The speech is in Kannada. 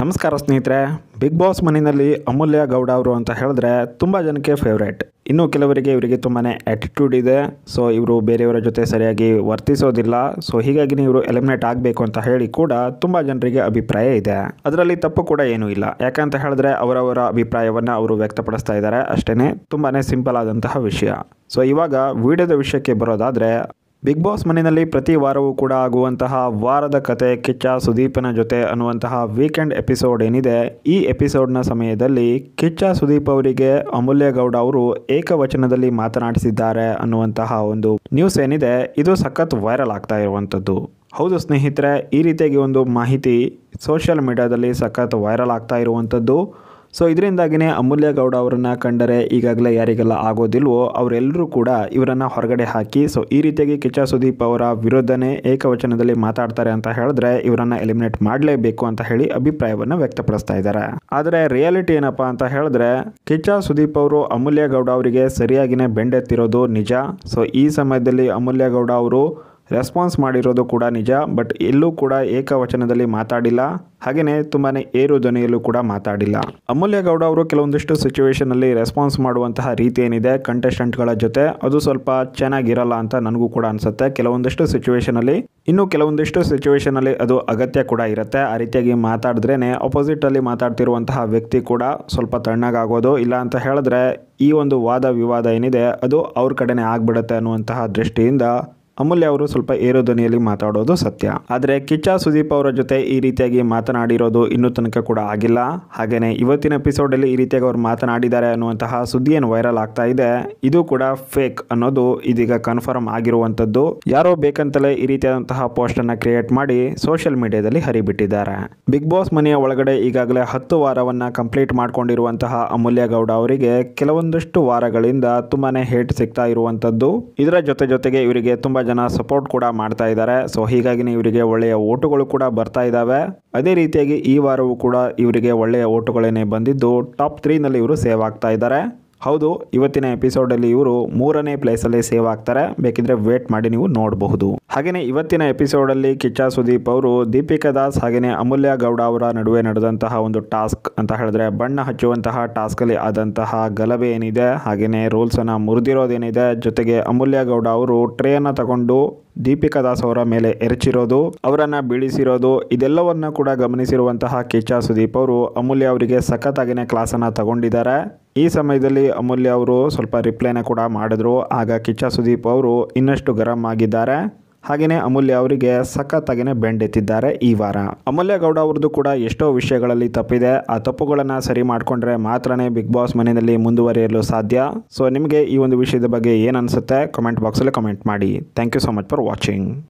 ನಮಸ್ಕಾರ ಸ್ನೇಹಿತರೆ ಬಿಗ್ ಬಾಸ್ ಮನೆಯಲ್ಲಿ ಅಮೂಲ್ಯ ಗೌಡ ಅವರು ಅಂತ ಹೇಳಿದ್ರೆ ತುಂಬ ಜನಕ್ಕೆ ಫೇವ್ರೇಟ್ ಇನ್ನು ಕೆಲವರಿಗೆ ಇವರಿಗೆ ತುಂಬಾ ಆ್ಯಟಿಟ್ಯೂಡ್ ಇದೆ. ಸೊ ಇವರು ಬೇರೆಯವರ ಜೊತೆ ಸರಿಯಾಗಿ ವರ್ತಿಸೋದಿಲ್ಲ. ಸೊ ಹೀಗಾಗಿ ಇವರು ಎಲಿಮಿನೇಟ್ ಆಗಬೇಕು ಅಂತ ಹೇಳಿ ಕೂಡ ತುಂಬ ಜನರಿಗೆ ಅಭಿಪ್ರಾಯ ಇದೆ. ಅದರಲ್ಲಿ ತಪ್ಪು ಕೂಡ ಏನೂ ಇಲ್ಲ. ಯಾಕಂತ ಹೇಳಿದ್ರೆ ಅವರವರ ಅಭಿಪ್ರಾಯವನ್ನು ಅವರು ವ್ಯಕ್ತಪಡಿಸ್ತಾ ಇದ್ದಾರೆ. ಅಷ್ಟೇ ತುಂಬಾ ಸಿಂಪಲ್ ಆದಂತಹ ವಿಷಯ. ಸೊ ಇವಾಗ ವಿಡಿಯೋದ ವಿಷಯಕ್ಕೆ ಬರೋದಾದರೆ ಬಿಗ್ ಬಾಸ್ ಮನೆಯಲ್ಲಿ ಪ್ರತಿ ವಾರವೂ ಕೂಡ ಆಗುವಂತಹ ವಾರದ ಕತೆ, ಕಿಚ್ಚ, ಸುದೀಪನ ಜೊತೆ ಅನ್ನುವಂತಹ ವೀಕೆಂಡ್ ಎಪಿಸೋಡ್ ಏನಿದೆ, ಈ ಎಪಿಸೋಡ್ನ ಸಮಯದಲ್ಲಿ ಕಿಚ್ಚ ಸುದೀಪ್ ಅವರಿಗೆ ಅಮೂಲ್ಯ ಗೌಡ ಅವರು ಏಕವಚನದಲ್ಲಿ ಮಾತನಾಡಿಸಿದ್ದಾರೆ ಅನ್ನುವಂತಹ ಒಂದು ನ್ಯೂಸ್ ಏನಿದೆ, ಇದು ಸಖತ್ ವೈರಲ್ ಆಗ್ತಾ ಇರುವಂಥದ್ದು. ಹೌದು ಸ್ನೇಹಿತರೆ, ಈ ರೀತಿಯಾಗಿ ಒಂದು ಮಾಹಿತಿ ಸೋಷಿಯಲ್ ಮೀಡಿಯಾದಲ್ಲಿ ಸಖತ್ ವೈರಲ್ ಆಗ್ತಾ ಇರುವಂಥದ್ದು. ಸೊ ಇದರಿಂದಾಗಿಯೇ ಅಮೂಲ್ಯ ಗೌಡ ಅವರನ್ನು ಕಂಡರೆ ಈಗಾಗಲೇ ಯಾರಿಗೆಲ್ಲ ಆಗೋದಿಲ್ವೋ ಅವರೆಲ್ಲರೂ ಕೂಡ ಇವರನ್ನು ಹೊರಗಡೆ ಹಾಕಿ ಸೊ ಈ ರೀತಿಯಾಗಿ ಕಿಚ್ಚ ಸುದೀಪ್ ಅವರ ವಿರುದ್ಧನೇ ಏಕವಚನದಲ್ಲಿ ಮಾತಾಡ್ತಾರೆ ಅಂತ ಹೇಳಿದ್ರೆ ಇವರನ್ನು ಎಲಿಮಿನೇಟ್ ಮಾಡಲೇಬೇಕು ಅಂತ ಹೇಳಿ ಅಭಿಪ್ರಾಯವನ್ನು ವ್ಯಕ್ತಪಡಿಸ್ತಾ ಇದ್ದಾರೆ. ಆದರೆ ರಿಯಾಲಿಟಿ ಏನಪ್ಪಾ ಅಂತ ಹೇಳಿದ್ರೆ ಕಿಚ್ಚ ಸುದೀಪ್ ಅವರು ಅಮೂಲ್ಯ ಗೌಡ ಅವರಿಗೆ ಸರಿಯಾಗಿನೇ ಬೆಂಡೆತ್ತಿರೋದು ನಿಜ. ಸೊ ಈ ಸಮಯದಲ್ಲಿ ಅಮೂಲ್ಯ ಗೌಡ ಅವರು ರೆಸ್ಪಾನ್ಸ್ ಮಾಡಿರೋದು ಕೂಡ ನಿಜ ಬಟ್ ಎಲ್ಲೂ ಕೂಡ ಏಕವಚನದಲ್ಲಿ ಮಾತಾಡಿಲ್ಲ. ಹಾಗೆಯೇ ತುಂಬಾ ಏರು ಧ್ವನಿಯಲ್ಲೂ ಕೂಡ ಮಾತಾಡಿಲ್ಲ. ಅಮೂಲ್ಯ ಗೌಡ ಅವರು ಕೆಲವೊಂದಿಷ್ಟು ಸಿಚುವೇಶನಲ್ಲಿ ರೆಸ್ಪಾನ್ಸ್ ಮಾಡುವಂತಹ ರೀತಿ ಏನಿದೆ ಕಂಟೆಸ್ಟೆಂಟ್ಗಳ ಜೊತೆ, ಅದು ಸ್ವಲ್ಪ ಚೆನ್ನಾಗಿರಲ್ಲ ಅಂತ ನನಗೂ ಕೂಡ ಅನಿಸುತ್ತೆ. ಕೆಲವೊಂದಿಷ್ಟು ಸಿಚುವೇಶನಲ್ಲಿ ಇನ್ನು ಕೆಲವೊಂದಿಷ್ಟು ಸಿಚುವೇಶನಲ್ಲಿ ಅದು ಅಗತ್ಯ ಕೂಡ ಇರುತ್ತೆ. ಆ ರೀತಿಯಾಗಿ ಮಾತಾಡಿದ್ರೇ ಅಪೋಸಿಟಲ್ಲಿ ಮಾತಾಡ್ತಿರುವಂತಹ ವ್ಯಕ್ತಿ ಕೂಡ ಸ್ವಲ್ಪ ತಣ್ಣಗಾಗೋದು. ಇಲ್ಲ ಅಂತ ಹೇಳಿದ್ರೆ ಈ ಒಂದು ವಾದ ವಿವಾದ ಏನಿದೆ, ಅದು ಅವ್ರ ಕಡೆನೇ ಆಗ್ಬಿಡುತ್ತೆ ಅನ್ನುವಂತಹ ದೃಷ್ಟಿಯಿಂದ ಅಮೂಲ್ಯ ಅವರು ಸ್ವಲ್ಪ ಏರೋ ಧ್ವನಿಯಲ್ಲಿ ಮಾತಾಡೋದು ಸತ್ಯ. ಆದರೆ ಕಿಚ್ಚ ಸುದೀಪ್ ಅವರ ಜೊತೆ ಈ ರೀತಿಯಾಗಿ ಮಾತನಾಡಿರೋದು ಇನ್ನೂ ತನಕ ಕೂಡ ಆಗಿಲ್ಲ. ಹಾಗೆಯೇ ಇವತ್ತಿನ ಎಪಿಸೋಡಲ್ಲಿ ಈ ರೀತಿಯಾಗಿ ಅವರು ಮಾತನಾಡಿದ್ದಾರೆ ಅನ್ನುವಂತಹ ಸುದ್ದಿ ಏನು ವೈರಲ್ ಆಗ್ತಾ ಇದೆ, ಇದು ಕೂಡ ಫೇಕ್ ಅನ್ನೋದು ಇದೀಗ ಕನ್ಫರ್ಮ್ ಆಗಿರುವಂಥದ್ದು. ಯಾರೋ ಬೇಕಂತಲೇ ಈ ರೀತಿಯಾದಂತಹ ಪೋಸ್ಟನ್ನು ಕ್ರಿಯೇಟ್ ಮಾಡಿ ಸೋಷಿಯಲ್ ಮೀಡಿಯಾದಲ್ಲಿ ಹರಿಬಿಟ್ಟಿದ್ದಾರೆ. ಬಿಗ್ ಬಾಸ್ ಮನೆಯ ಒಳಗಡೆ ಈಗಾಗಲೇ ಹತ್ತು ವಾರವನ್ನು ಕಂಪ್ಲೀಟ್ ಮಾಡಿಕೊಂಡಿರುವಂತಹ ಅಮೂಲ್ಯ ಗೌಡ ಅವರಿಗೆ ಕೆಲವೊಂದಷ್ಟು ವಾರಗಳಿಂದ ತುಂಬಾನೇ ಹೇಟ್ ಸಿಗ್ತಾ ಇರುವಂಥದ್ದು. ಇದರ ಜೊತೆ ಜೊತೆಗೆ ಇವರಿಗೆ ತುಂಬ ಜನ ಸಪೋರ್ಟ್ ಕೂಡ ಮಾಡ್ತಾ ಇದ್ದಾರೆ. ಸೊ ಹೀಗಾಗಿ ಇವರಿಗೆ ಒಳ್ಳೆಯ ಓಟುಗಳು ಕೂಡ ಬರ್ತಾ ಇದ್ದಾವೆ. ಅದೇ ರೀತಿಯಾಗಿ ಈ ವಾರವೂ ಕೂಡ ಇವರಿಗೆ ಒಳ್ಳೆಯ ಓಟುಗಳೇನೆ ಬಂದಿದ್ದು. ಟಾಪ್ ತ್ರೀನಲ್ಲಿ ಇವರು ಸೇವ್ ಆಗ್ತಾ ಇದ್ದಾರೆ. ಹೌದು, ಇವತ್ತಿನ ಎಪಿಸೋಡಲ್ಲಿ ಇವರು ಮೂರನೇ ಪ್ಲೇಸಲ್ಲಿ ಸೇವ್ ಆಗ್ತಾರೆ. ಬೇಕಿದ್ರೆ ವೇಟ್ ಮಾಡಿ ನೀವು ನೋಡಬಹುದು. ಹಾಗೆಯೇ ಇವತ್ತಿನ ಎಪಿಸೋಡಲ್ಲಿ ಕಿಚ್ಚ ಸುದೀಪ್ ಅವರು ದೀಪಿಕಾ ದಾಸ್ ಹಾಗೆಯೇ ಅಮೂಲ್ಯ ಗೌಡ ಅವರ ನಡುವೆ ನಡೆದಂತಹ ಒಂದು ಟಾಸ್ಕ್ ಅಂತ ಹೇಳಿದ್ರೆ ಬಣ್ಣ ಹಚ್ಚುವಂತಹ ಟಾಸ್ಕಲ್ಲಿ ಆದಂತಹ ಗಲಭೆ ಏನಿದೆ ಹಾಗೆಯೇ ರೂಲ್ಸನ್ನು ಮುರಿದಿರೋದೇನಿದೆ, ಜೊತೆಗೆ ಅಮೂಲ್ಯ ಗೌಡ ಅವರು ಟ್ರೇನ ತಗೊಂಡು ದೀಪಿಕಾ ದಾಸ್ ಅವರ ಮೇಲೆ ಎರಚಿರೋದು, ಅವರನ್ನ ಬೀಳಿಸಿರೋದು, ಇದೆಲ್ಲವನ್ನ ಕೂಡ ಗಮನಿಸಿರುವಂತಹ ಕಿಚ್ಚ ಸುದೀಪ್ ಅವರು ಅಮೂಲ್ಯ ಅವರಿಗೆ ಸಖತ್ತಾಗಿನೇ ಕ್ಲಾಸನ್ನು ತಗೊಂಡಿದ್ದಾರೆ. ಈ ಸಮಯದಲ್ಲಿ ಅಮೂಲ್ಯ ಅವರು ಸ್ವಲ್ಪ ರಿಪ್ಲೈನ ಕೂಡ ಮಾಡಿದ್ರು. ಆಗ ಕಿಚ್ಚ ಸುದೀಪ್ ಅವರು ಇನ್ನಷ್ಟು ಗರಂ ಆಗಿದ್ದಾರೆ. ಹಾಗೆಯೇ ಅಮೂಲ್ಯ ಅವರಿಗೆ ಸಖತ್ತಾಗಿನೇ ಬೆಂಡೆತ್ತಿದ್ದಾರೆ ಈ ವಾರ. ಅಮೂಲ್ಯ ಗೌಡ ಅವ್ರದ್ದು ಕೂಡ ಎಷ್ಟೋ ವಿಷಯಗಳಲ್ಲಿ ತಪ್ಪಿದೆ. ಆ ತಪ್ಪುಗಳನ್ನು ಸರಿ ಮಾಡಿಕೊಂಡ್ರೆ ಮಾತ್ರನೇ ಬಿಗ್ ಬಾಸ್ ಮನೆಯಲ್ಲಿ ಮುಂದುವರಿಯಲು ಸಾಧ್ಯ. ಸೊ ನಿಮಗೆ ಈ ಒಂದು ವಿಷಯದ ಬಗ್ಗೆ ಏನು ಅನಿಸುತ್ತೆ? ಕಮೆಂಟ್ ಬಾಕ್ಸಲ್ಲಿ ಕಮೆಂಟ್ ಮಾಡಿ. Thank you so much for watching